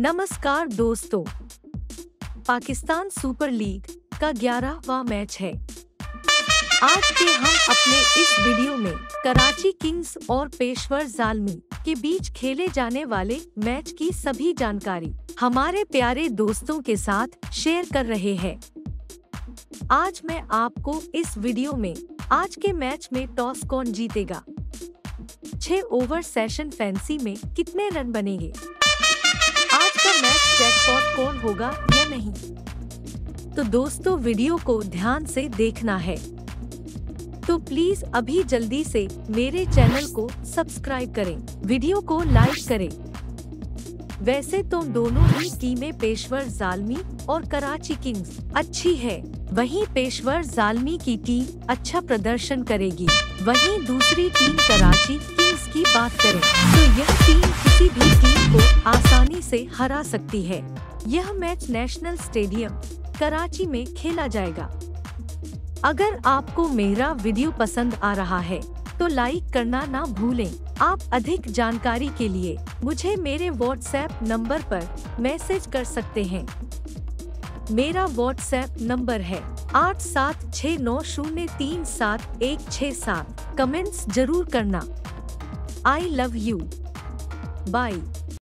नमस्कार दोस्तों। Pakistan super league का ग्यारहवा मैच है। आज के हम अपने इस वीडियो में कराची किंग्स और पेशवर जालमी के बीच खेले जाने वाले मैच की सभी जानकारी हमारे प्यारे दोस्तों के साथ शेयर कर रहे हैं। आज मैं आपको इस वीडियो में आज के मैच में टॉस कौन जीतेगा? छह ओवर सेशन फैंसी में कितने रन बनेंगे? होगा या नहीं? तो दोस्तों वीडियो को ध्यान से देखना है। तो प्लीज़ अभी जल्दी से मेरे चैनल को सब्सक्राइब करें। वीडियो को लाइक करें। वैसे तो दोनों ही टीमें पेशवर जालमी और कराची किंग्स अच्छी है। वहीं पेशवर जालमी की टीम अच्छा प्रदर्शन करेगी। वहीं दूसरी टीम कराची किंग्स की बात करें तो यह टीम किसी भी आसानी से हरा सकती है। यह मैच नेशनल स्टेडियम कराची में खेला जाएगा। अगर आपको मेरा वीडियो पसंद आ रहा है तो लाइक करना ना भूलें। आप अधिक जानकारी के लिए मुझे मेरे व्हाट्सएप नंबर पर मैसेज कर सकते हैं। मेरा व्हाट्सएप नंबर है आठ सात छः नौ शून्य तीन सात एक छः सात। कमेंट्स ज़रूर करना। I love you bye